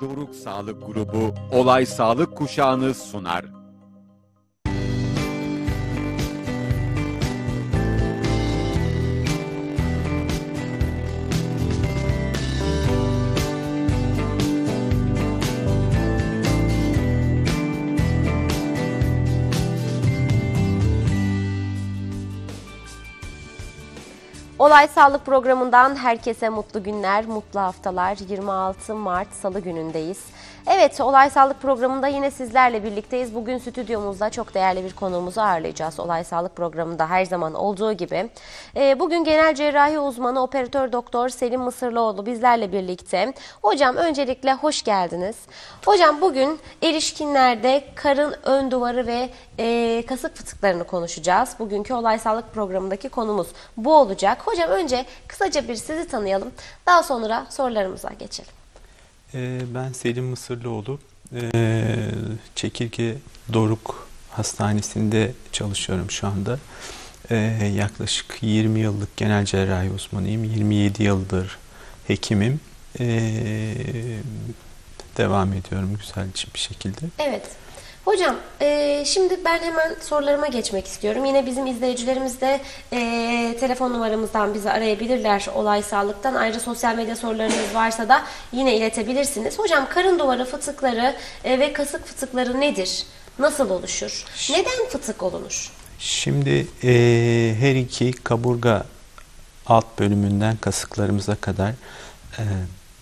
Doruk Sağlık Grubu Olay Sağlık Kuşağı'nı sunar. Olay Sağlık programından herkese mutlu günler, mutlu haftalar. 26 Mart Salı günündeyiz. Evet, Olay Sağlık programında yine sizlerle birlikteyiz. Bugün stüdyomuzda çok değerli bir konuğumuzu ağırlayacağız. Olay Sağlık programında her zaman olduğu gibi. Ee, bugün genel cerrahi uzmanı operatör doktor Selim Mısırlıoğlu bizlerle birlikte. Hocam öncelikle hoş geldiniz. Hocam bugün erişkinlerde karın ön duvarı ve e, kasık fıtıklarını konuşacağız. Bugünkü Olay Sağlık programındaki konumuz bu olacak. Hocam önce kısaca bir sizi tanıyalım. Daha sonra sorularımıza geçelim. Ee, Ben Selim Mısırlıoğlu. Ee, Çekirge Doruk Hastanesi'nde çalışıyorum şu anda. Ee, Yaklaşık 20 yıllık genel cerrahi uzmanıyım. 27 yıldır hekimim. Ee, Devam ediyorum güzel bir şekilde. Evet. Hocam e, şimdi ben hemen sorularıma geçmek istiyorum. Yine bizim izleyicilerimiz de e, telefon numaramızdan bizi arayabilirler olay sağlıktan. Ayrıca sosyal medya sorularınız varsa da yine iletebilirsiniz. Hocam karın duvarı fıtıkları e, ve kasık fıtıkları nedir? Nasıl oluşur? Neden fıtık olunur? Şimdi e, her iki kaburga alt bölümünden kasıklarımıza kadar e,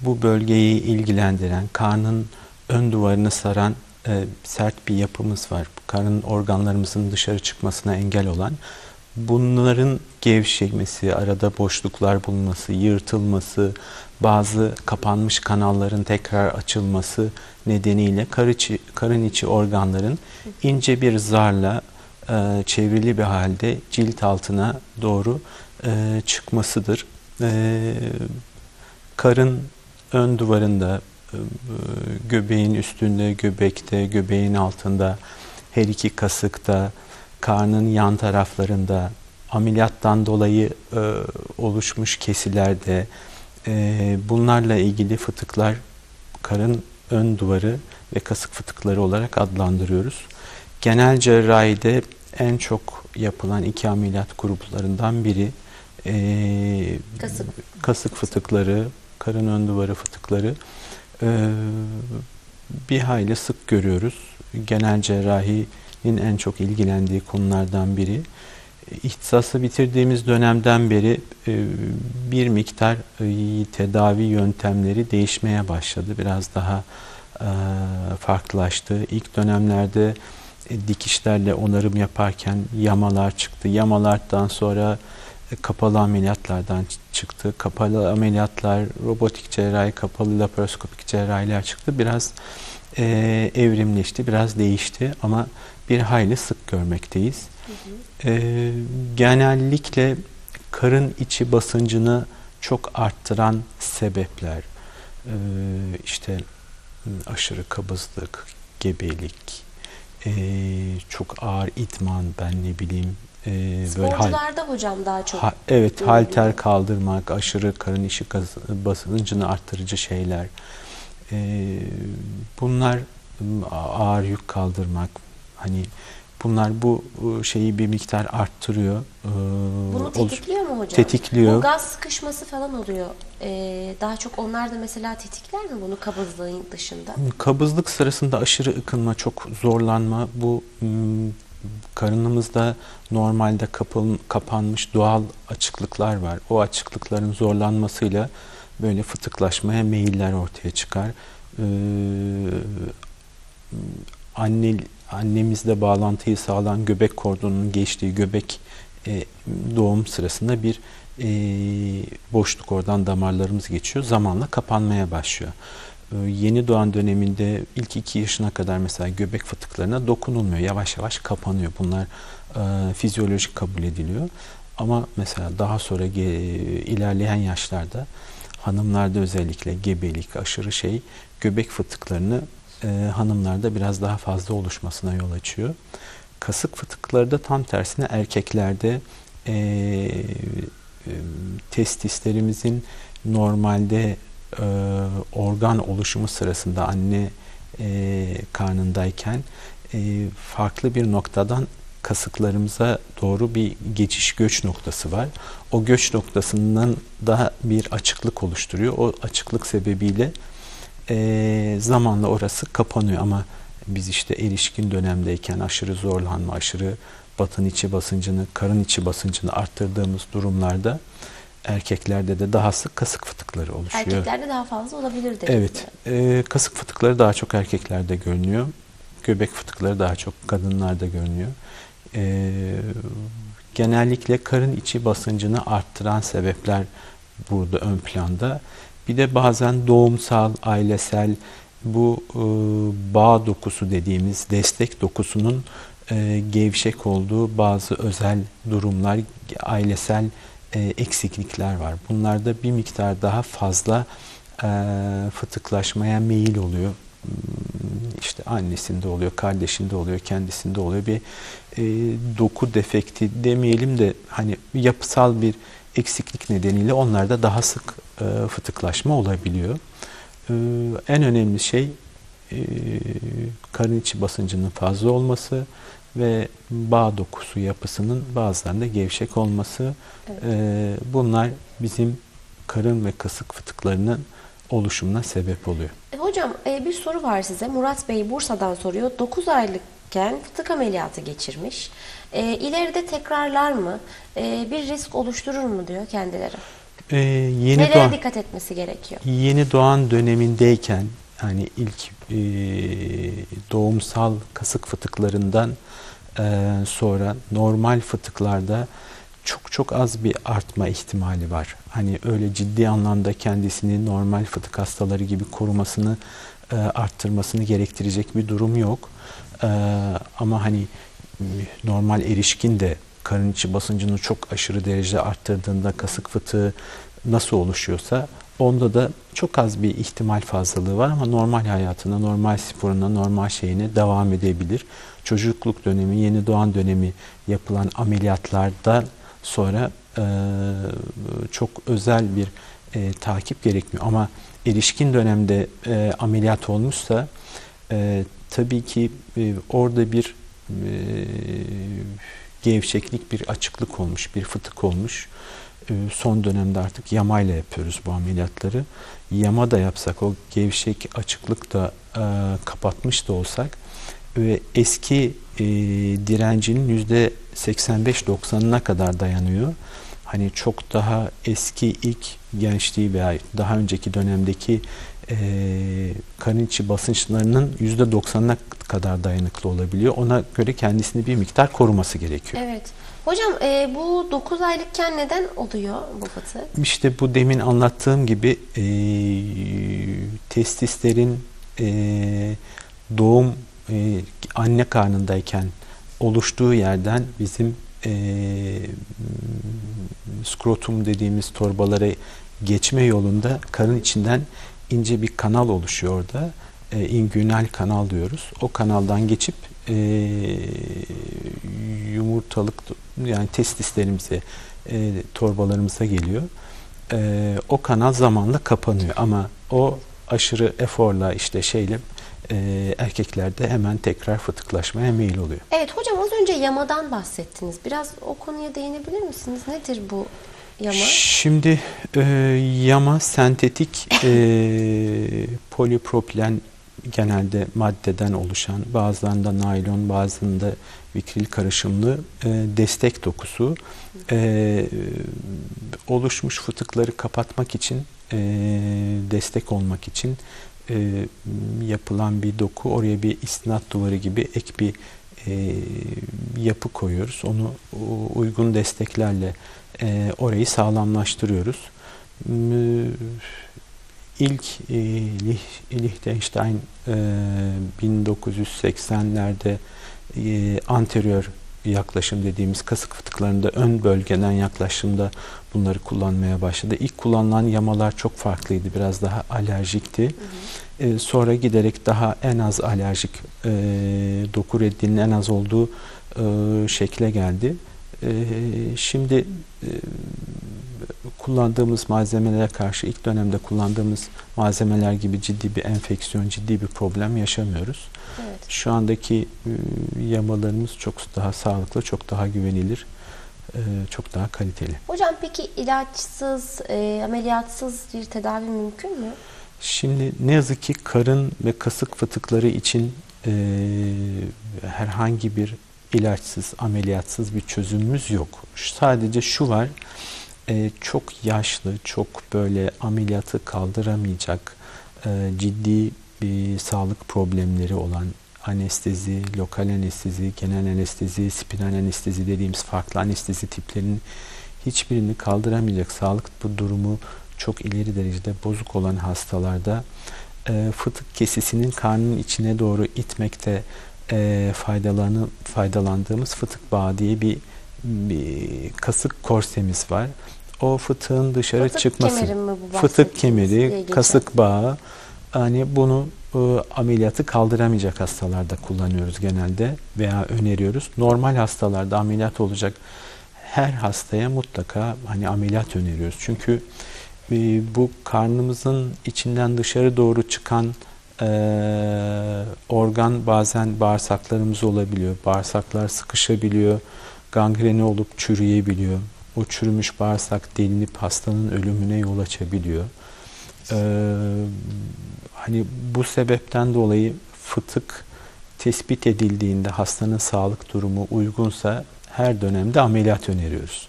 bu bölgeyi ilgilendiren, karnın ön duvarını saran e, sert bir yapımız var. Karın organlarımızın dışarı çıkmasına engel olan. Bunların gevşemesi, arada boşluklar bulunması, yırtılması, bazı kapanmış kanalların tekrar açılması nedeniyle karı içi, karın içi organların ince bir zarla e, çevrili bir halde cilt altına doğru e, çıkmasıdır. E, karın ön duvarında, göbeğin üstünde, göbekte, göbeğin altında, her iki kasıkta, karnın yan taraflarında, ameliyattan dolayı e, oluşmuş kesilerde, e, bunlarla ilgili fıtıklar karın ön duvarı ve kasık fıtıkları olarak adlandırıyoruz. Genel cerrahide en çok yapılan iki ameliyat gruplarından biri e, Kasık. kasık fıtıkları, karın ön duvarı fıtıkları e, bir hayli sık görüyoruz. Genel cerrahinin en çok ilgilendiği konulardan biri. İhtisası bitirdiğimiz dönemden beri e, bir miktar e, tedavi yöntemleri değişmeye başladı. Biraz daha e, farklılaştı. İlk dönemlerde dikişlerle onarım yaparken yamalar çıktı. Yamalardan sonra kapalı ameliyatlardan çıktı. Kapalı ameliyatlar, robotik cerrahi, kapalı laparoskopik cerrahiler çıktı. Biraz e, evrimleşti, biraz değişti ama bir hayli sık görmekteyiz. E, genellikle karın içi basıncını çok arttıran sebepler, e, işte aşırı kabızlık, gebelik, e, çok ağır idman, ben ne bileyim, e, böyle hal- Sporcularda hocam daha çok. Ha- evet, halter kaldırmak, aşırı karın gaz- basıncını arttırıcı şeyler. Ee, bunlar ağır yük kaldırmak, hani bunlar bu e, şeyi bir miktar arttırıyor. Ee, Bunu tetikliyor mu hocam? Tetikliyor. Bu gaz sıkışması falan oluyor. Ee, daha çok onlar da mesela tetikler mi bunu kabızlığın dışında? Kabızlık sırasında aşırı ıkınma, çok zorlanma, bu karınımızda normalde kapıl, kapanmış doğal açıklıklar var. O açıklıkların zorlanmasıyla böyle fıtıklaşmaya meyiller ortaya çıkar. Ee, anne annemizle bağlantıyı sağlayan göbek kordonunun geçtiği göbek e, doğum sırasında bir e, boşluk oradan damarlarımız geçiyor. Zamanla kapanmaya başlıyor. Ee, yeni doğan döneminde ilk iki yaşına kadar mesela göbek fıtıklarına dokunulmuyor. Yavaş yavaş kapanıyor. Bunlar e, fizyolojik kabul ediliyor. Ama mesela daha sonra ilerleyen yaşlarda hanımlarda özellikle gebelik, aşırı şey göbek fıtıklarını e, hanımlarda biraz daha fazla oluşmasına yol açıyor. Kasık fıtıkları da tam tersine erkeklerde e, e, testislerimizin normalde e, organ oluşumu sırasında anne e, karnındayken e, farklı bir noktadan kasıklarımıza doğru bir geçiş göç noktası var. O göç noktasından da bir açıklık oluşturuyor. O açıklık sebebiyle e, zamanla orası kapanıyor ama biz işte erişkin dönemdeyken aşırı zorlanma, aşırı batın içi basıncını, karın içi basıncını arttırdığımız durumlarda erkeklerde de daha sık kasık fıtıkları oluşuyor. Erkeklerde daha fazla olabilir dediniz. Evet, e, kasık fıtıkları daha çok erkeklerde görünüyor. Göbek fıtıkları daha çok kadınlarda görünüyor. E, genellikle karın içi basıncını arttıran sebepler burada ön planda. Bir de bazen doğumsal, ailesel bu e, bağ dokusu dediğimiz destek dokusunun e, gevşek olduğu bazı özel durumlar, ailesel e, eksiklikler var. Bunlarda bir miktar daha fazla e, fıtıklaşmaya meyil oluyor. Hmm, İşte annesinde oluyor, kardeşinde oluyor, kendisinde oluyor. Bir e, doku defekti demeyelim de hani yapısal bir eksiklik nedeniyle onlarda daha sık e, fıtıklaşma olabiliyor. E, en önemli şey e, karın içi basıncının fazla olması ve bağ dokusu yapısının bazılarında gevşek olması. Evet. E, bunlar bizim karın ve kasık fıtıklarının oluşumuna sebep oluyor. E, hocam e, bir soru var size. Murat Bey Bursa'dan soruyor. 9 aylıkken fıtık ameliyatı geçirmiş. E, ileride tekrarlar mı? E, bir risk oluşturur mu diyor kendileri. E, yeni Nelere doğan dikkat etmesi gerekiyor? yeni doğan dönemindeyken yani ilk e, doğumsal kasık fıtıklarından sonra normal fıtıklarda çok çok az bir artma ihtimali var. Hani öyle ciddi anlamda kendisini normal fıtık hastaları gibi korumasını e, arttırmasını gerektirecek bir durum yok. E, ama hani normal erişkin de karın içi basıncını çok aşırı derecede arttırdığında kasık fıtığı nasıl oluşuyorsa onda da çok az bir ihtimal fazlalığı var ama normal hayatına, normal sporuna, normal şeyine devam edebilir. Çocukluk dönemi, yeni doğan dönemi yapılan ameliyatlardan sonra e, çok özel bir e, takip gerekmiyor. Ama erişkin dönemde e, ameliyat olmuşsa e, tabii ki e, orada bir e, gevşeklik, bir açıklık olmuş, bir fıtık olmuş. E, son dönemde artık yamayla yapıyoruz bu ameliyatları. Yama da yapsak, o gevşek açıklık da e, kapatmış da olsak ve eski e, direncinin yüzde 85-90'ına kadar dayanıyor. Hani çok daha eski ilk gençliği veya daha önceki dönemdeki e, karın içi basınçlarının yüzde 90'ına kadar dayanıklı olabiliyor. Ona göre kendisini bir miktar koruması gerekiyor. Evet. Hocam e, bu 9 aylıkken neden oluyor bu fıtık? İşte bu demin anlattığım gibi e, testislerin e, doğum e, anne karnındayken oluştuğu yerden bizim e, skrotum dediğimiz torbalara geçme yolunda karın içinden ince bir kanal oluşuyor orada. E, ingünal kanal diyoruz. O kanaldan geçip e, yumurtalık yani testislerimize, e, torbalarımıza geliyor. E, o kanal zamanla kapanıyor ama o aşırı eforla işte şeyle e, erkeklerde hemen tekrar fıtıklaşmaya meyil oluyor. Evet hocam az önce yamadan bahsettiniz. Biraz o konuya değinebilir misiniz? Nedir bu yama? Şimdi e, yama sentetik e, polipropilen genelde maddeden oluşan, bazılarında naylon, bazılarında vikril karışımlı e, destek dokusu e, oluşmuş fıtıkları kapatmak için, e, destek olmak için e, yapılan bir doku. Oraya bir istinat duvarı gibi ek bir e, yapı koyuyoruz. Onu uygun desteklerle e, orayı sağlamlaştırıyoruz. M- İlk e, Liechtenstein e, 1980'lerde e, anterior yaklaşım dediğimiz kasık fıtıklarında ön bölgeden yaklaşımda bunları kullanmaya başladı. İlk kullanılan yamalar çok farklıydı. Biraz daha alerjikti. E, sonra giderek daha en az alerjik e, doku reddinin en az olduğu e, şekle geldi. E, şimdi e, kullandığımız malzemelere karşı ilk dönemde kullandığımız malzemeler gibi ciddi bir enfeksiyon, ciddi bir problem yaşamıyoruz. Evet. Şu andaki e, yamalarımız çok daha sağlıklı, çok daha güvenilir, çok daha kaliteli. Hocam peki ilaçsız, ameliyatsız bir tedavi mümkün mü? Şimdi ne yazık ki karın ve kasık fıtıkları için herhangi bir ilaçsız, ameliyatsız bir çözümümüz yok. Sadece şu var, e, çok yaşlı, çok böyle ameliyatı kaldıramayacak, e, ciddi bir sağlık problemleri olan anestezi, lokal anestezi, genel anestezi, spinal anestezi dediğimiz farklı anestezi tiplerinin hiçbirini kaldıramayacak sağlık bu durumu çok ileri derecede bozuk olan hastalarda e, fıtık kesisinin karnın içine doğru itmekte e, faydalanı, faydalandığımız fıtık bağı diye bir, bir kasık korsemiz var. O fıtığın dışarı Fıtık çıkması. kemeri mi bu Fıtık kemeri, kasık bağı hani bunu e, ameliyatı kaldıramayacak hastalarda kullanıyoruz genelde veya öneriyoruz. Normal hastalarda ameliyat olacak her hastaya mutlaka hani ameliyat öneriyoruz. Çünkü e, bu karnımızın içinden dışarı doğru çıkan e, organ bazen bağırsaklarımız olabiliyor. Bağırsaklar sıkışabiliyor, gangreni olup çürüyebiliyor. O çürümüş bağırsak delinip hastanın ölümüne yol açabiliyor. Ee, hani bu sebepten dolayı fıtık tespit edildiğinde hastanın sağlık durumu uygunsa her dönemde ameliyat öneriyoruz.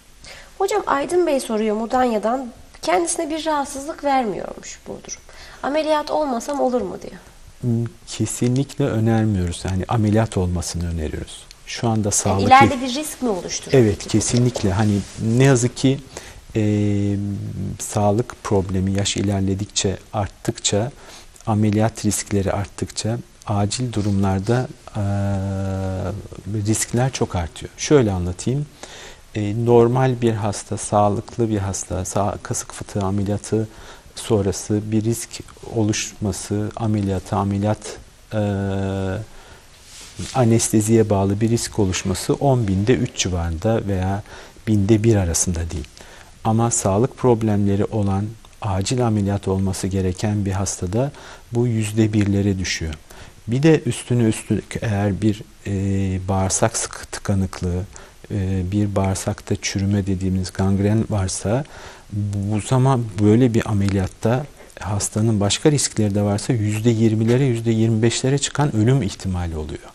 Hocam Aydın Bey soruyor Mudanya'dan kendisine bir rahatsızlık vermiyormuş bu durum. Ameliyat olmasam olur mu diyor. Hmm, Kesinlikle önermiyoruz. Yani ameliyat olmasını öneriyoruz. Şu anda Yani sağlık ileride bir risk mi oluşturur? Evet kesinlikle hani ne yazık ki e, sağlık problemi yaş ilerledikçe arttıkça ameliyat riskleri arttıkça acil durumlarda e, riskler çok artıyor. Şöyle anlatayım. E, normal bir hasta, sağlıklı bir hasta, sağ, kasık fıtığı ameliyatı sonrası bir risk oluşması, ameliyata, ameliyat e, anesteziye bağlı bir risk oluşması 10 binde 3 civarında veya binde 1 arasında değil. Ama sağlık problemleri olan acil ameliyat olması gereken bir hastada bu yüzde birlere düşüyor. Bir de üstüne üstlük eğer bir e, bağırsak sıkı tıkanıklığı, e, bir bağırsakta çürüme dediğimiz gangren varsa bu zaman böyle bir ameliyatta hastanın başka riskleri de varsa yüzde yirmilere yüzde yirmi beşlere çıkan ölüm ihtimali oluyor.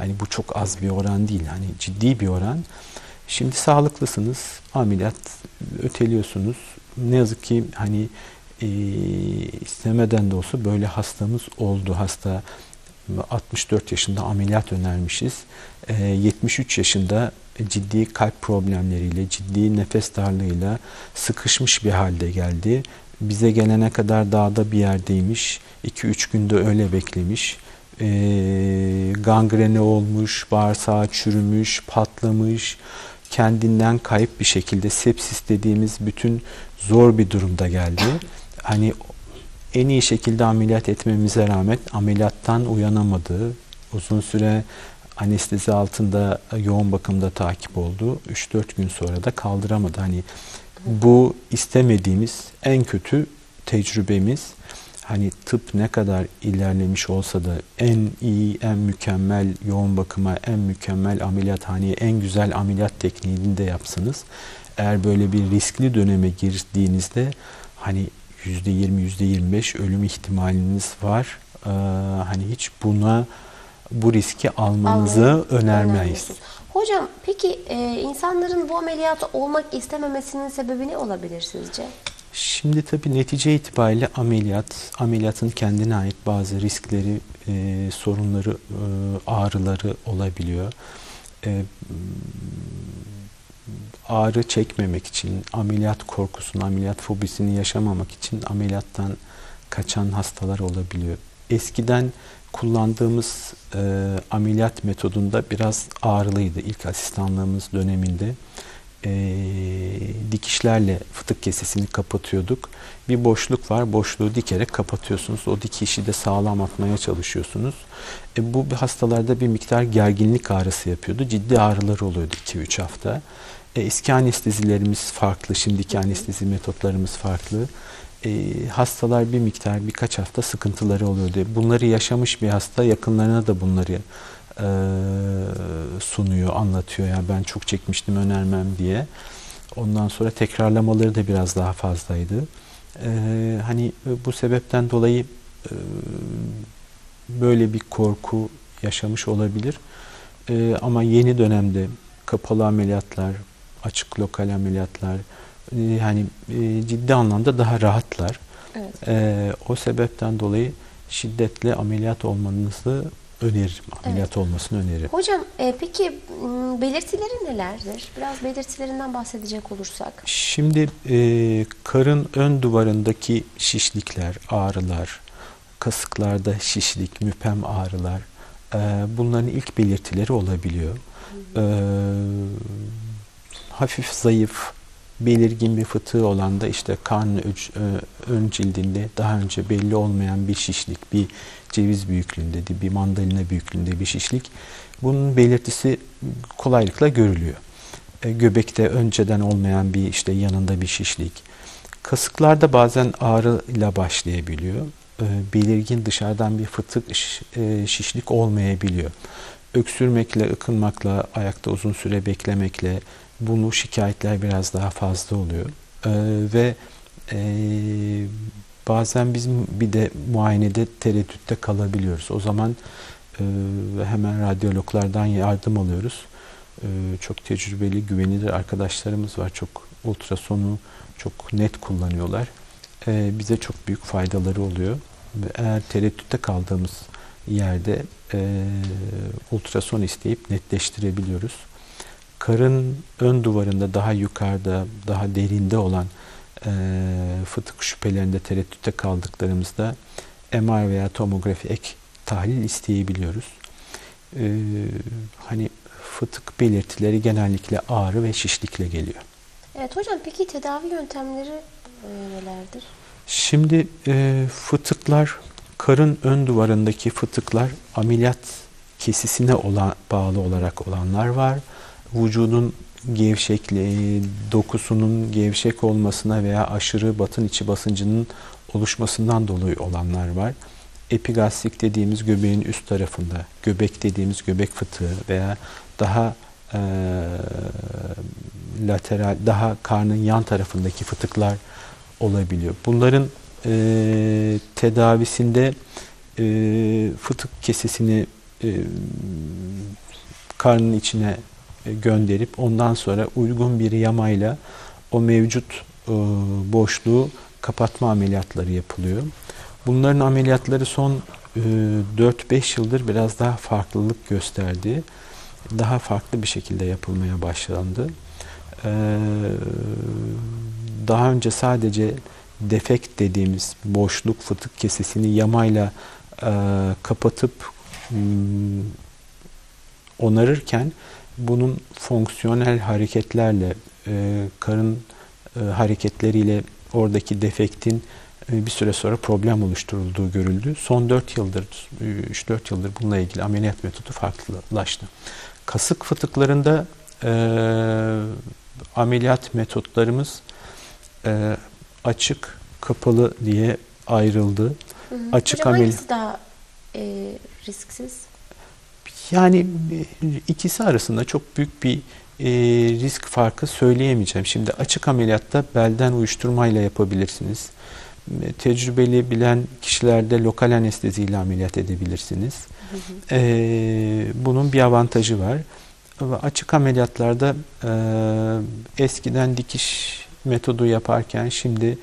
Hani bu çok az bir oran değil. Hani ciddi bir oran. Şimdi sağlıklısınız. Ameliyat öteliyorsunuz. Ne yazık ki hani e, istemeden de olsa böyle hastamız oldu. Hasta 64 yaşında ameliyat önermişiz. E, 73 yaşında ciddi kalp problemleriyle, ciddi nefes darlığıyla sıkışmış bir halde geldi. Bize gelene kadar dağda bir yerdeymiş. 2-3 günde öyle beklemiş e, gangrene olmuş, bağırsağı çürümüş, patlamış, kendinden kayıp bir şekilde sepsis dediğimiz bütün zor bir durumda geldi. Hani en iyi şekilde ameliyat etmemize rağmen ameliyattan uyanamadı. Uzun süre anestezi altında yoğun bakımda takip oldu. 3-4 gün sonra da kaldıramadı. Hani bu istemediğimiz en kötü tecrübemiz hani tıp ne kadar ilerlemiş olsa da en iyi, en mükemmel yoğun bakıma, en mükemmel ameliyathaneye, en güzel ameliyat tekniğini de yapsanız eğer böyle bir riskli döneme girdiğinizde hani %20, %25 ölüm ihtimaliniz var. Ee, hani hiç buna bu riski almanızı Almayı önermeyiz. Hocam peki e, insanların bu ameliyatı olmak istememesinin sebebi ne olabilir sizce? Şimdi tabii netice itibariyle ameliyat, ameliyatın kendine ait bazı riskleri, e, sorunları, e, ağrıları olabiliyor. E, ağrı çekmemek için, ameliyat korkusunu, ameliyat fobisini yaşamamak için ameliyattan kaçan hastalar olabiliyor. Eskiden kullandığımız e, ameliyat metodunda biraz ağrılıydı ilk asistanlığımız döneminde e, dikişlerle fıtık kesesini kapatıyorduk. Bir boşluk var, boşluğu dikerek kapatıyorsunuz. O dikişi de sağlam atmaya çalışıyorsunuz. E, bu hastalarda bir miktar gerginlik ağrısı yapıyordu. Ciddi ağrılar oluyordu 2-3 hafta. E, eski anestezilerimiz farklı, şimdiki anestezi metotlarımız farklı. E, hastalar bir miktar birkaç hafta sıkıntıları oluyordu. Bunları yaşamış bir hasta yakınlarına da bunları e, sunuyor, anlatıyor. Ya ben çok çekmiştim önermem diye. Ondan sonra tekrarlamaları da biraz daha fazlaydı. E, hani bu sebepten dolayı e, böyle bir korku yaşamış olabilir. E, ama yeni dönemde kapalı ameliyatlar, açık lokal ameliyatlar e, yani e, ciddi anlamda daha rahatlar. Evet. E, o sebepten dolayı şiddetle ameliyat olmanızı öneririm. Ameliyat olmasını öneririm. Hocam e, peki belirtileri nelerdir? Biraz belirtilerinden bahsedecek olursak. Şimdi e, karın ön duvarındaki şişlikler, ağrılar, kasıklarda şişlik, müpem ağrılar e, bunların ilk belirtileri olabiliyor. E, hafif zayıf, belirgin bir fıtığı olan da işte karnın öc- ö- ön cildinde daha önce belli olmayan bir şişlik, bir ceviz büyüklüğünde, bir mandalina büyüklüğünde bir şişlik. Bunun belirtisi kolaylıkla görülüyor. E, göbekte önceden olmayan bir işte yanında bir şişlik. Kasıklarda bazen ağrı ile başlayabiliyor. E, belirgin dışarıdan bir fıtık şiş- e, şişlik olmayabiliyor. Öksürmekle, ıkınmakla, ayakta uzun süre beklemekle bunu şikayetler biraz daha fazla oluyor. E, ve e, bazen biz bir de muayenede tereddütte kalabiliyoruz. O zaman e, hemen radyologlardan yardım alıyoruz. E, çok tecrübeli, güvenilir arkadaşlarımız var. Çok ultrasonu çok net kullanıyorlar. E, bize çok büyük faydaları oluyor. Eğer tereddütte kaldığımız yerde e, ultrason isteyip netleştirebiliyoruz. Karın ön duvarında daha yukarıda, daha derinde olan e, fıtık şüphelerinde tereddütte kaldıklarımızda MR veya tomografi ek tahlil isteyebiliyoruz. E, hani fıtık belirtileri genellikle ağrı ve şişlikle geliyor. Evet hocam peki tedavi yöntemleri nelerdir? Şimdi e, fıtıklar, karın ön duvarındaki fıtıklar ameliyat kesisine olan, bağlı olarak olanlar var. Vücudun gevşekliği, dokusunun gevşek olmasına veya aşırı batın içi basıncının oluşmasından dolayı olanlar var. Epigastrik dediğimiz göbeğin üst tarafında, göbek dediğimiz göbek fıtığı veya daha e, lateral, daha karnın yan tarafındaki fıtıklar olabiliyor. Bunların e, tedavisinde e, fıtık kesesini e, karnın içine gönderip ondan sonra uygun bir yamayla o mevcut e, boşluğu kapatma ameliyatları yapılıyor. Bunların ameliyatları son e, 4-5 yıldır biraz daha farklılık gösterdi. Daha farklı bir şekilde yapılmaya başlandı. E, daha önce sadece defekt dediğimiz boşluk fıtık kesesini yamayla e, kapatıp onarırken bunun fonksiyonel hareketlerle e, karın e, hareketleriyle oradaki defektin e, bir süre sonra problem oluşturulduğu görüldü. Son 4 yıldır, 3-4 yıldır bununla ilgili ameliyat metodu farklılaştı. Kasık fıtıklarında e, ameliyat metotlarımız e, açık, kapalı diye ayrıldı. Hı hı. Açık hocam ameli- hangisi daha e, risksiz? Yani e, ikisi arasında çok büyük bir e, risk farkı söyleyemeyeceğim. Şimdi açık ameliyatta belden uyuşturmayla yapabilirsiniz. E, Tecrübeli bilen kişilerde lokal anesteziyle ameliyat edebilirsiniz. E, bunun bir avantajı var. Açık ameliyatlarda e, eskiden dikiş metodu yaparken şimdi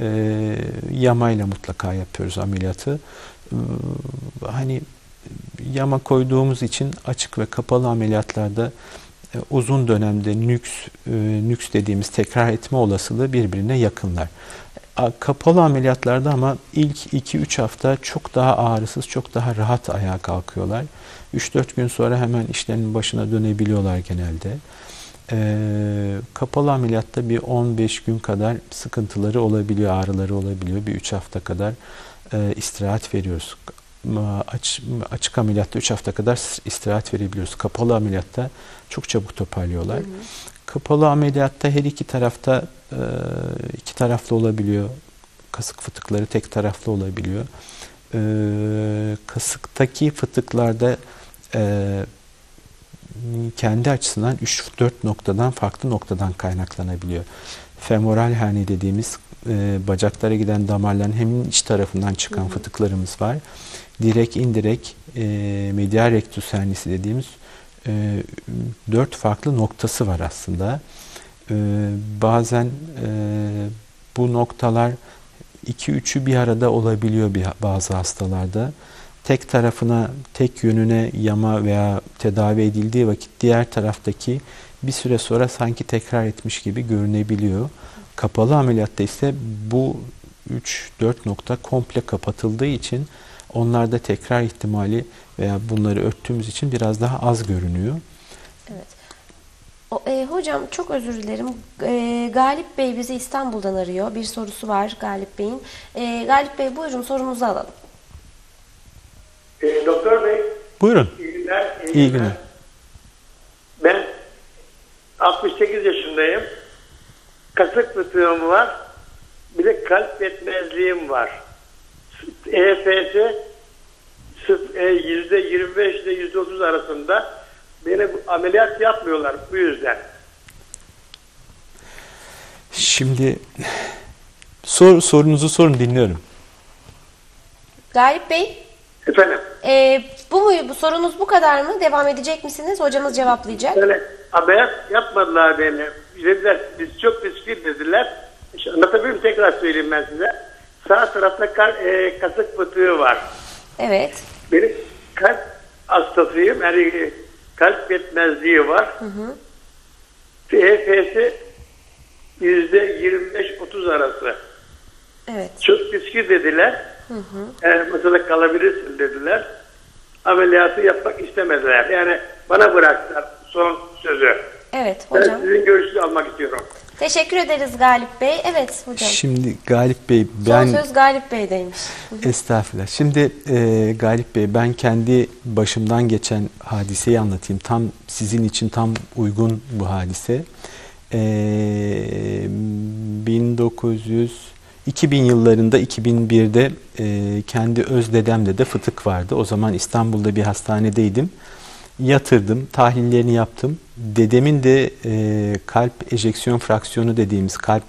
e, yamayla mutlaka yapıyoruz ameliyatı. E, hani yama koyduğumuz için açık ve kapalı ameliyatlarda e, uzun dönemde nüks, e, nüks dediğimiz tekrar etme olasılığı birbirine yakınlar. Kapalı ameliyatlarda ama ilk 2-3 hafta çok daha ağrısız, çok daha rahat ayağa kalkıyorlar. 3-4 gün sonra hemen işlerinin başına dönebiliyorlar genelde. Ee, kapalı ameliyatta bir 15 gün kadar sıkıntıları olabiliyor, ağrıları olabiliyor. Bir 3 hafta kadar e, istirahat veriyoruz. Ma- Aç, açık ameliyatta 3 hafta kadar istirahat verebiliyoruz. Kapalı ameliyatta çok çabuk toparlıyorlar. Kapalı ameliyatta her iki tarafta e, iki taraflı olabiliyor. Kasık fıtıkları tek taraflı olabiliyor. E, kasıktaki fıtıklarda e, kendi açısından 3-4 noktadan farklı noktadan kaynaklanabiliyor. Femoral herni dediğimiz e, bacaklara giden damarların hem iç tarafından çıkan fıtıklarımız var. Direkt indirekt e, medial rectus hernisi dediğimiz e, dört farklı noktası var aslında. E, bazen e, bu noktalar 2-3'ü bir arada olabiliyor bir, bazı hastalarda. Tek tarafına, tek yönüne yama veya tedavi edildiği vakit diğer taraftaki bir süre sonra sanki tekrar etmiş gibi görünebiliyor. Kapalı ameliyatta ise bu 3-4 nokta komple kapatıldığı için onlarda tekrar ihtimali veya bunları örttüğümüz için biraz daha az görünüyor. Evet. O, e, hocam çok özür dilerim. E, Galip Bey bizi İstanbul'dan arıyor. Bir sorusu var Galip Bey'in. E, Galip Bey buyurun sorunuzu alalım. E, doktor Bey, Buyurun. iyi günler. İyi günler. Ben 68 yaşındayım. Kasık fıtığım var. Bir de kalp yetmezliğim var. E EFS sıf- e, %25 ile %30 arasında beni ameliyat yapmıyorlar bu yüzden. Şimdi sor, sorunuzu sorun dinliyorum. Galip Bey Efendim, e, bu mu bu sorunuz bu kadar mı? Devam edecek misiniz? Hocamız cevaplayacak. böyle ameliyat yapmadılar beni. Dediler, biz çok riskli dediler. İşte anlatabilir miyim? Tekrar söyleyeyim ben size. Sağ tarafta kar, e, kasık fıtığı var. Evet. Benim kalp hastasıyım. Yani kalp yetmezliği var. EFS yüzde 25-30 arası. Evet. Çok riskli dediler. Eğer mesela kalabilirsin dediler. Ameliyatı yapmak istemediler. Yani bana bıraktılar son sözü. Evet Ben hocam. sizin görüşünüzü almak istiyorum. Teşekkür ederiz Galip Bey. Evet hocam. Şimdi Galip Bey Son ben söz Galip Bey'deymiş. estağfurullah. Şimdi e, Galip Bey ben kendi başımdan geçen hadiseyi anlatayım. Tam sizin için tam uygun bu hadise. E, 1900 2000 yıllarında 2001'de e, kendi öz dedemde de fıtık vardı. O zaman İstanbul'da bir hastanedeydim. Yatırdım, tahlillerini yaptım. Dedemin de e, kalp ejeksiyon fraksiyonu dediğimiz kalp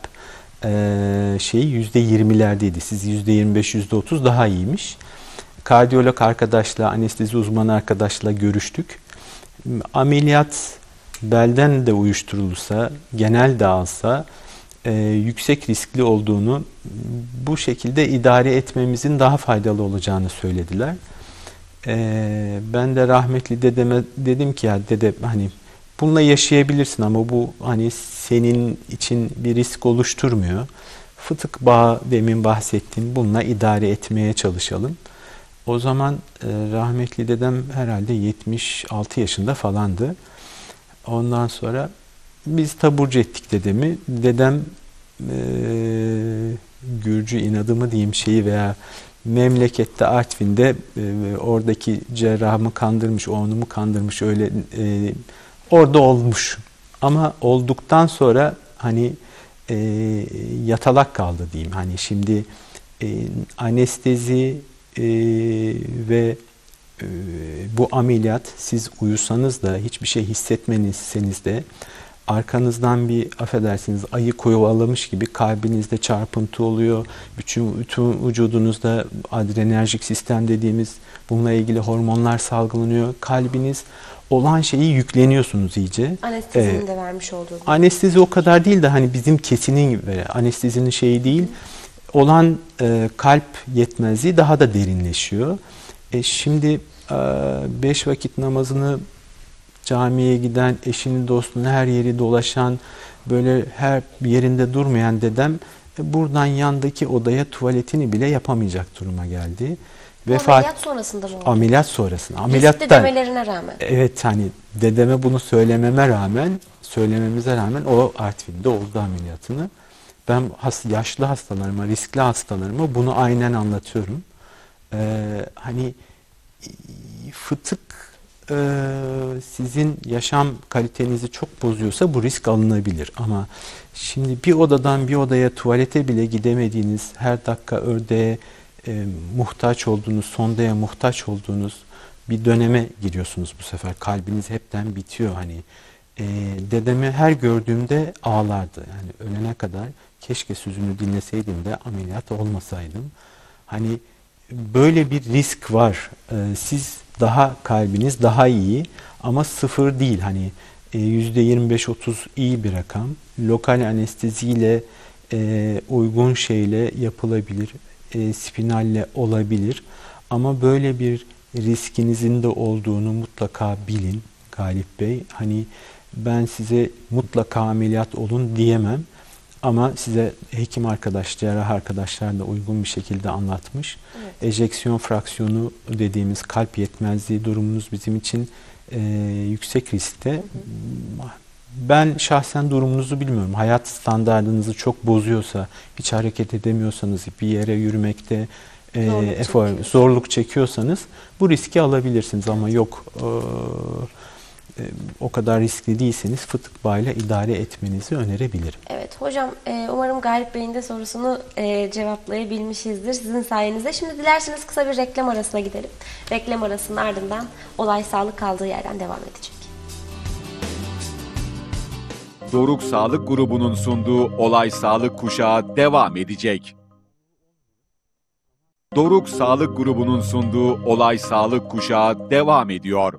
e, şeyi yüzde yirmilerdeydi. Siz yüzde yirmi beş, yüzde otuz daha iyiymiş. Kardiyolog arkadaşla, anestezi uzmanı arkadaşla görüştük. Ameliyat belden de uyuşturulursa, genel de alsa e, yüksek riskli olduğunu bu şekilde idare etmemizin daha faydalı olacağını söylediler. E, ben de rahmetli dedeme dedim ki ya dede hani bununla yaşayabilirsin ama bu hani senin için bir risk oluşturmuyor. Fıtık bağı demin bahsettiğin bununla idare etmeye çalışalım. O zaman e, rahmetli dedem herhalde 76 yaşında falandı. Ondan sonra biz taburcu ettik dedemi. Dedem e, Gürcü inadı diyeyim şeyi veya memlekette Artvin'de e, oradaki cerrahımı kandırmış, oğlumu kandırmış öyle e, orada olmuş. Ama olduktan sonra hani e, yatalak kaldı diyeyim. Hani şimdi e, anestezi e, ve e, bu ameliyat siz uyusanız da hiçbir şey hissetmenirseniz de arkanızdan bir affedersiniz ayı kovalamış gibi kalbinizde çarpıntı oluyor. Bütün, bütün vücudunuzda adrenerjik sistem dediğimiz bununla ilgili hormonlar salgılanıyor. Kalbiniz olan şeyi yükleniyorsunuz iyice. Anestezinin Evet. de vermiş olduğu. Anestezi o kadar değil de hani bizim kesinin gibi anestezinin şeyi değil. Olan e, kalp yetmezliği daha da derinleşiyor. E, şimdi e, beş vakit namazını camiye giden, eşini dostunu her yeri dolaşan, böyle her yerinde durmayan dedem e, buradan yandaki odaya tuvaletini bile yapamayacak duruma geldi. Vefat ameliyat sonrasında mı oldu? ameliyat sonrasında. Riskli Ameliyattan demelerine rağmen. Evet hani dedeme bunu söylememe rağmen söylememize rağmen o Artvin'de oldu ameliyatını. Ben has, yaşlı hastalarıma, riskli hastalarıma bunu aynen anlatıyorum. Ee, hani fıtık sizin yaşam kalitenizi çok bozuyorsa bu risk alınabilir. Ama şimdi bir odadan bir odaya tuvalete bile gidemediğiniz, her dakika ördeğe e, muhtaç olduğunuz, sondaya muhtaç olduğunuz bir döneme giriyorsunuz bu sefer. Kalbiniz hepten bitiyor hani. E, dedemi her gördüğümde ağlardı. Yani ölene kadar keşke sözünü dinleseydim de ameliyat olmasaydım. Hani böyle bir risk var. E, siz daha kalbiniz daha iyi ama sıfır değil. Hani e, %25-30 iyi bir rakam. Lokal anesteziyle e, uygun şeyle yapılabilir. E, spinalle olabilir. Ama böyle bir riskinizin de olduğunu mutlaka bilin Galip Bey. Hani ben size mutlaka ameliyat olun diyemem. Ama size hekim arkadaş, cerrah arkadaşlar da uygun bir şekilde anlatmış. Evet. Ejeksiyon fraksiyonu dediğimiz kalp yetmezliği durumunuz bizim için e, yüksek riskte. Hı hı. Ben şahsen durumunuzu bilmiyorum. Hayat standartınızı çok bozuyorsa, hiç hareket edemiyorsanız, bir yere yürümekte e, zorluk, efor, zorluk çekiyorsanız bu riski alabilirsiniz. Ama yok e, e, o kadar riskli değilseniz fıtık bağıyla idare etmenizi önerebilirim. Evet hocam e, umarım Galip Bey'in de sorusunu e, cevaplayabilmişizdir sizin sayenizde. Şimdi dilerseniz kısa bir reklam arasına gidelim. Reklam arasının ardından olay sağlık kaldığı yerden devam edecek. Doruk Sağlık Grubu'nun sunduğu Olay Sağlık Kuşağı devam edecek. Doruk Sağlık Grubu'nun sunduğu Olay Sağlık Kuşağı devam ediyor.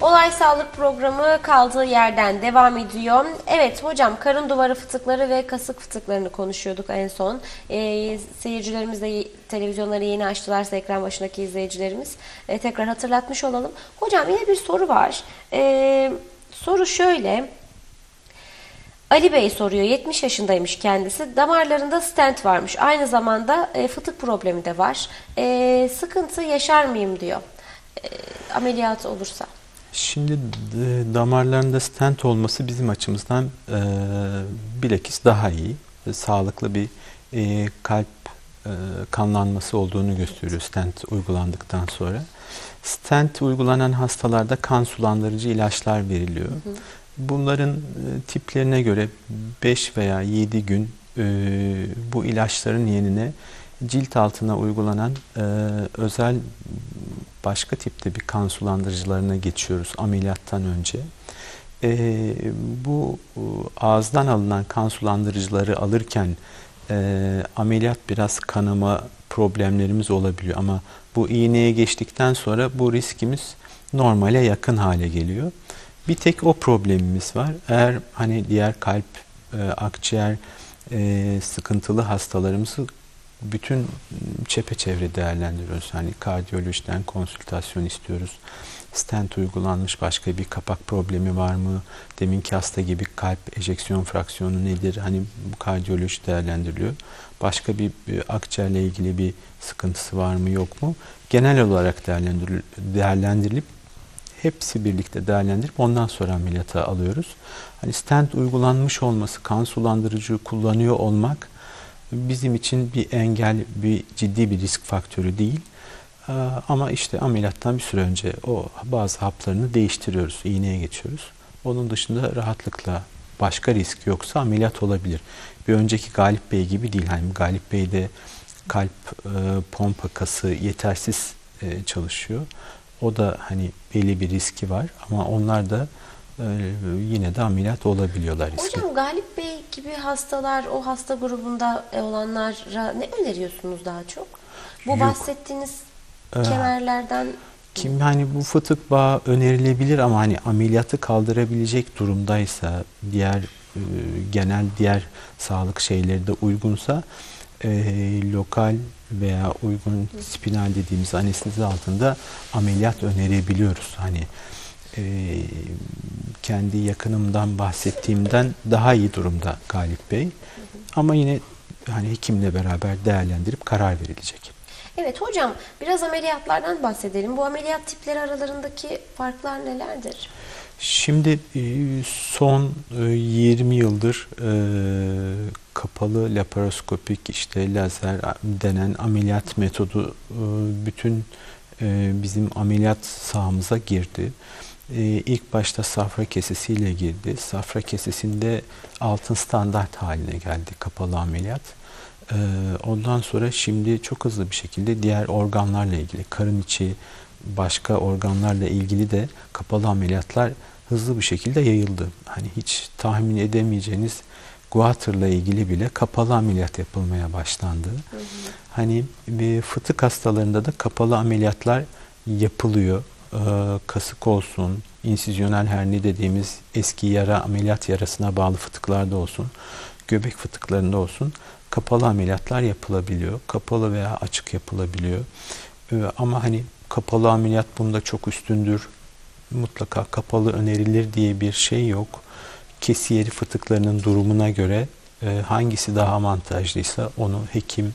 Olay Sağlık Programı kaldığı yerden devam ediyor. Evet hocam karın duvarı fıtıkları ve kasık fıtıklarını konuşuyorduk en son. Ee, seyircilerimiz de televizyonları yeni açtılarsa ekran başındaki izleyicilerimiz e, tekrar hatırlatmış olalım. Hocam yine bir soru var. Ee, soru şöyle. Ali Bey soruyor. 70 yaşındaymış kendisi. Damarlarında stent varmış. Aynı zamanda e, fıtık problemi de var. E, sıkıntı yaşar mıyım diyor. E, ameliyat olursa. Şimdi damarlarında stent olması bizim açımızdan e, bilakis daha iyi. E, sağlıklı bir e, kalp e, kanlanması olduğunu gösteriyor stent uygulandıktan sonra. Stent uygulanan hastalarda kan sulandırıcı ilaçlar veriliyor. Hı hı. Bunların e, tiplerine göre 5 veya 7 gün e, bu ilaçların yerine cilt altına uygulanan e, özel başka tipte bir kan sulandırıcılarına geçiyoruz ameliyattan önce. E, bu ağızdan alınan kan sulandırıcıları alırken e, ameliyat biraz kanama problemlerimiz olabiliyor ama bu iğneye geçtikten sonra bu riskimiz normale yakın hale geliyor. Bir tek o problemimiz var. Eğer hani diğer kalp, e, akciğer e, sıkıntılı hastalarımızı bütün çepeçevre değerlendiriyoruz. Hani kardiyolojiden konsültasyon istiyoruz. Stent uygulanmış başka bir kapak problemi var mı? Deminki hasta gibi kalp ejeksiyon fraksiyonu nedir? Hani kardiyoloji değerlendiriliyor. Başka bir, bir akciğerle ilgili bir sıkıntısı var mı yok mu? Genel olarak değerlendirilip, değerlendirilip hepsi birlikte değerlendirip ondan sonra ameliyata alıyoruz. Hani stent uygulanmış olması, kan sulandırıcı kullanıyor olmak bizim için bir engel, bir ciddi bir risk faktörü değil. Ee, ama işte ameliyattan bir süre önce o bazı haplarını değiştiriyoruz, iğneye geçiyoruz. Onun dışında rahatlıkla başka risk yoksa ameliyat olabilir. Bir önceki Galip Bey gibi değil. Hani Galip Bey'de kalp e, pompa kası yetersiz e, çalışıyor. O da hani belli bir riski var ama onlar da yine de ameliyat olabiliyorlar. Riski. Hocam Galip Bey gibi hastalar, o hasta grubunda olanlara ne öneriyorsunuz daha çok? Bu Yok. bahsettiğiniz ee, kemerlerden kim hani bu fıtık bağı önerilebilir ama hani ameliyatı kaldırabilecek durumdaysa diğer e, genel diğer sağlık şeyleri de uygunsa e, lokal veya uygun spinal dediğimiz anestezi altında ameliyat önerebiliyoruz. Hani e, kendi yakınımdan bahsettiğimden daha iyi durumda Galip Bey. Ama yine hani hekimle beraber değerlendirip karar verilecek. Evet hocam biraz ameliyatlardan bahsedelim. Bu ameliyat tipleri aralarındaki farklar nelerdir? Şimdi e, son 20 e, yıldır e, kapalı laparoskopik işte lazer denen ameliyat metodu bütün bizim ameliyat sahamıza girdi. E, ilk başta safra kesesiyle girdi. Safra kesesinde altın standart haline geldi kapalı ameliyat. E, ondan sonra şimdi çok hızlı bir şekilde diğer organlarla ilgili, karın içi, başka organlarla ilgili de kapalı ameliyatlar hızlı bir şekilde yayıldı. Hani hiç tahmin edemeyeceğiniz guatırla ilgili bile kapalı ameliyat yapılmaya başlandı. Hı hı. Hani bir fıtık hastalarında da kapalı ameliyatlar yapılıyor. Ee, kasık olsun, insizyonel herni dediğimiz eski yara ameliyat yarasına bağlı fıtıklarda olsun, göbek fıtıklarında olsun kapalı ameliyatlar yapılabiliyor. Kapalı veya açık yapılabiliyor. Ee, ama hani kapalı ameliyat bunda çok üstündür. Mutlaka kapalı önerilir diye bir şey yok. Kesiyeri fıtıklarının durumuna göre e, hangisi daha avantajlıysa onu hekim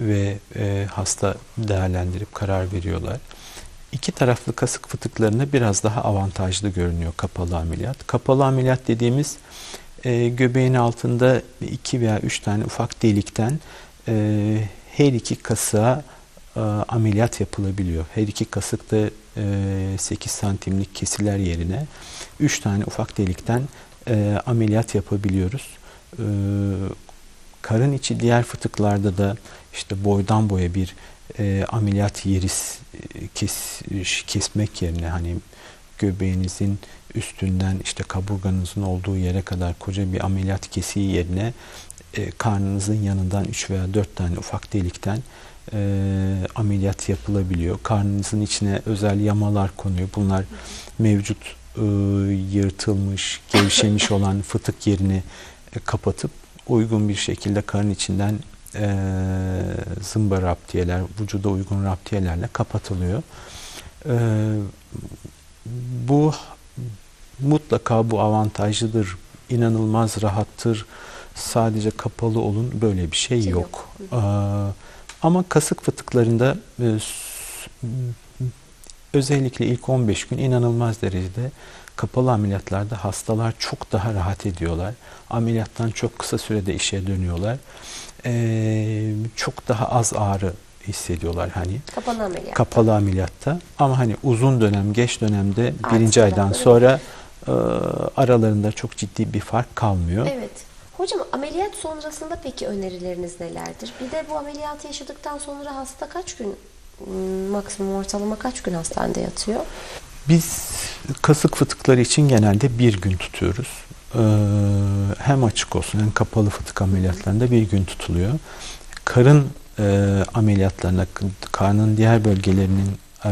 ve e, hasta değerlendirip karar veriyorlar. İki taraflı kasık fıtıklarında biraz daha avantajlı görünüyor kapalı ameliyat. Kapalı ameliyat dediğimiz e, göbeğin altında iki veya üç tane ufak delikten e, her iki kasığa e, ameliyat yapılabiliyor. Her iki kasık da e, 8 santimlik kesiler yerine 3 tane ufak delikten e, ameliyat yapabiliyoruz. E, karın içi diğer fıtıklarda da işte boydan boya bir e, ameliyat yeri e, kes, kesmek yerine hani göbeğinizin üstünden işte kaburganızın olduğu yere kadar koca bir ameliyat kesiği yerine e, karnınızın yanından 3 veya 4 tane ufak delikten e, ameliyat yapılabiliyor. Karnınızın içine özel yamalar konuyor. Bunlar mevcut e, yırtılmış, gevşemiş olan fıtık yerini e, kapatıp uygun bir şekilde karın içinden e, zımba raptiyeler, vücuda uygun raptiyelerle kapatılıyor. E, bu mutlaka bu avantajlıdır, inanılmaz rahattır. Sadece kapalı olun böyle bir şey yok. yok. Ee, ama kasık fıtıklarında e, özellikle ilk 15 gün inanılmaz derecede kapalı ameliyatlarda hastalar çok daha rahat ediyorlar. Ameliyattan çok kısa sürede işe dönüyorlar. Ee, çok daha az ağrı hissediyorlar hani. Kapalı ameliyat. Kapalı ameliyatta. Ama hani uzun dönem, geç dönemde Artık birinci aydan sonra e, aralarında çok ciddi bir fark kalmıyor. Evet. Hocam ameliyat sonrasında peki önerileriniz nelerdir? Bir de bu ameliyatı yaşadıktan sonra hasta kaç gün ıı, maksimum ortalama kaç gün hastanede yatıyor? Biz kasık fıtıkları için genelde bir gün tutuyoruz. Ee, hem açık olsun hem kapalı fıtık ameliyatlarında bir gün tutuluyor. Karın e, ameliyatlarında, karnın diğer bölgelerinin e,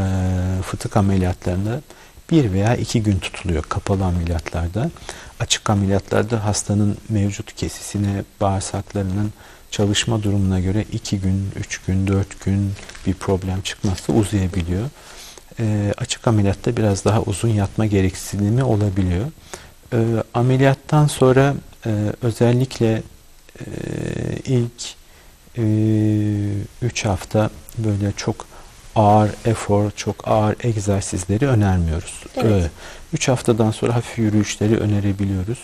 fıtık ameliyatlarında bir veya iki gün tutuluyor kapalı ameliyatlarda. Açık ameliyatlarda hastanın mevcut kesisine, bağırsaklarının çalışma durumuna göre iki gün, üç gün, dört gün bir problem çıkmazsa uzayabiliyor. E, açık ameliyatta biraz daha uzun yatma gereksinimi olabiliyor. E, ameliyattan sonra e, özellikle e, ilk 3 hafta böyle çok ağır efor, çok ağır egzersizleri önermiyoruz. 3 evet. Üç haftadan sonra hafif yürüyüşleri önerebiliyoruz.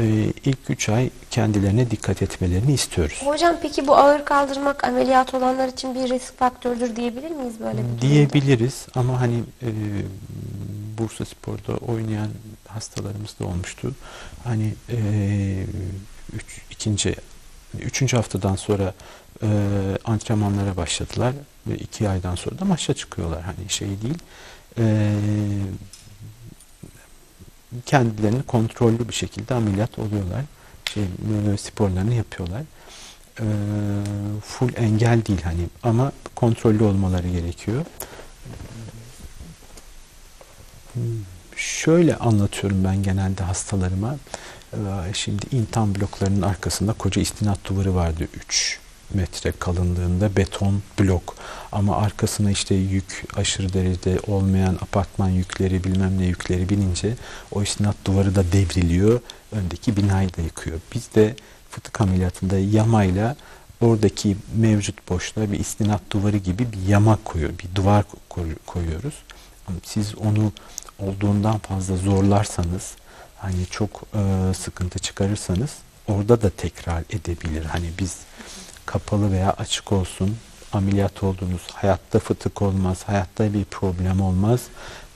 Ee, ilk 3 ay kendilerine dikkat etmelerini istiyoruz. Hocam peki bu ağır kaldırmak ameliyat olanlar için bir risk faktörüdür diyebilir miyiz böyle bir Diyebiliriz ama hani e, Bursa Spor'da oynayan hastalarımız da olmuştu. Hani e, üç, ikinci Üçüncü haftadan sonra e, antrenmanlara başladılar ve iki aydan sonra da maça çıkıyorlar. Hani şey değil. E, kendilerini kontrollü bir şekilde ameliyat oluyorlar. Şey, sporlarını yapıyorlar. E, full engel değil hani ama kontrollü olmaları gerekiyor. Şöyle anlatıyorum ben genelde hastalarıma. Ee, şimdi intan bloklarının arkasında koca istinat duvarı vardı 3 metre kalınlığında beton blok ama arkasına işte yük aşırı derecede olmayan apartman yükleri bilmem ne yükleri binince o istinat duvarı da devriliyor öndeki binayı da yıkıyor. Biz de fıtık ameliyatında yamayla oradaki mevcut boşluğa bir istinat duvarı gibi bir yama koyuyor, bir duvar koyuyoruz. Siz onu olduğundan fazla zorlarsanız hani çok e, sıkıntı çıkarırsanız orada da tekrar edebilir. Hani biz kapalı veya açık olsun ameliyat oldunuz, hayatta fıtık olmaz, hayatta bir problem olmaz.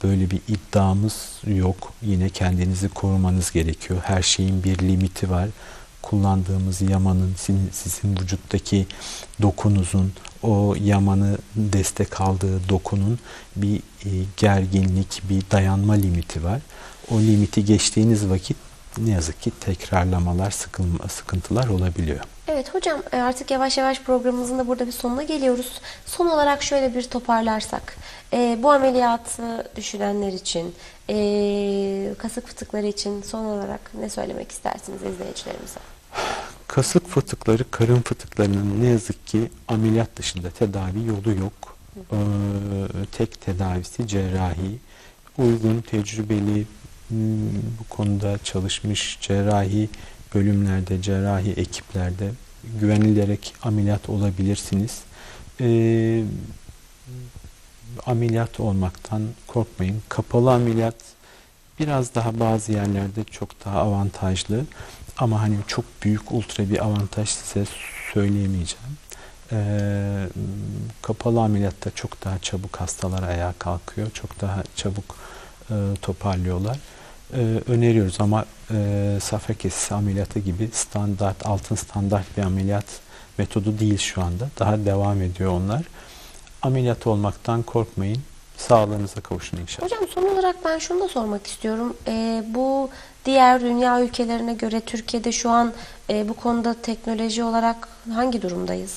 Böyle bir iddiamız yok. Yine kendinizi korumanız gerekiyor. Her şeyin bir limiti var. Kullandığımız yamanın sizin, sizin vücuttaki dokunuzun, o yamanı destek aldığı dokunun bir e, gerginlik, bir dayanma limiti var. O limiti geçtiğiniz vakit ne yazık ki tekrarlamalar, sıkıntılar olabiliyor. Evet hocam e, artık yavaş yavaş programımızın da burada bir sonuna geliyoruz. Son olarak şöyle bir toparlarsak. e, bu ameliyatı düşünenler için, e, kasık fıtıkları için son olarak ne söylemek istersiniz izleyicilerimize? Kasık fıtıkları, karın fıtıklarının ne yazık ki ameliyat dışında tedavi yolu yok. Ee, tek tedavisi cerrahi. Uygun, tecrübeli, hmm, bu konuda çalışmış cerrahi bölümlerde, cerrahi ekiplerde güvenilerek ameliyat olabilirsiniz. Ee, ameliyat olmaktan korkmayın. Kapalı ameliyat biraz daha bazı yerlerde çok daha avantajlı. Ama hani çok büyük ultra bir avantaj size söyleyemeyeceğim. Ee, kapalı ameliyatta çok daha çabuk hastalar ayağa kalkıyor. Çok daha çabuk e, toparlıyorlar. Ee, öneriyoruz ama e, safra kesisi ameliyatı gibi standart, altın standart bir ameliyat metodu değil şu anda. Daha devam ediyor onlar. Ameliyat olmaktan korkmayın. Sağlığınıza kavuşun inşallah. Hocam son olarak ben şunu da sormak istiyorum. E, bu diğer dünya ülkelerine göre Türkiye'de şu an e, bu konuda teknoloji olarak hangi durumdayız?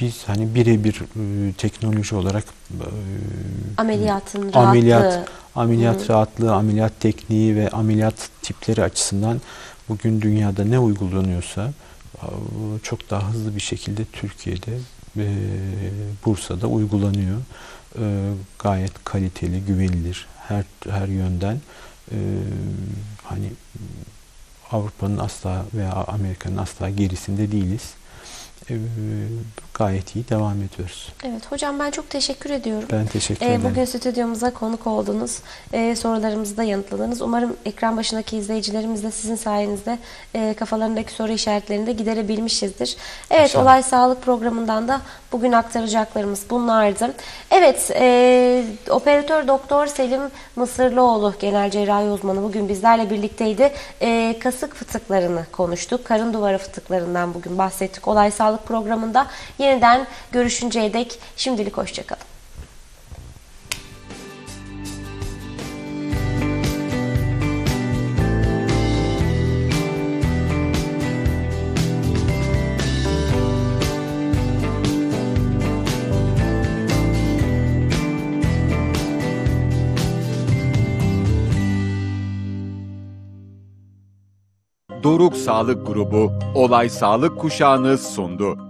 Biz hani birebir e, teknoloji olarak e, Ameliyatın rahatlığı. ameliyat ameliyat Hı. rahatlığı, ameliyat tekniği ve ameliyat tipleri açısından bugün dünyada ne uygulanıyorsa e, çok daha hızlı bir şekilde Türkiye'de e, Bursa'da uygulanıyor. E, gayet kaliteli, güvenilir her her yönden e, hani Avrupa'nın asla veya Amerika'nın asla gerisinde değiliz. Gayet iyi devam ediyoruz. Evet hocam ben çok teşekkür ediyorum. Ben teşekkür Ee, ederim. bugün stüdyomuza konuk oldunuz. Ee, sorularımızı da yanıtladınız. Umarım ekran başındaki izleyicilerimiz de sizin sayenizde e, kafalarındaki soru işaretlerini de giderebilmişizdir. Evet İnşallah. Olay Sağlık programından da bugün aktaracaklarımız bunlardı. Evet e, operatör doktor Selim Mısırlıoğlu genel cerrahi uzmanı bugün bizlerle birlikteydi. E, kasık fıtıklarını konuştuk. Karın duvarı fıtıklarından bugün bahsettik. Olay Sağlık programında yeniden görüşünceye dek şimdilik hoşçakalın. Doruk Sağlık Grubu Olay Sağlık Kuşağı'nı sundu.